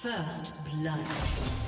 First blood.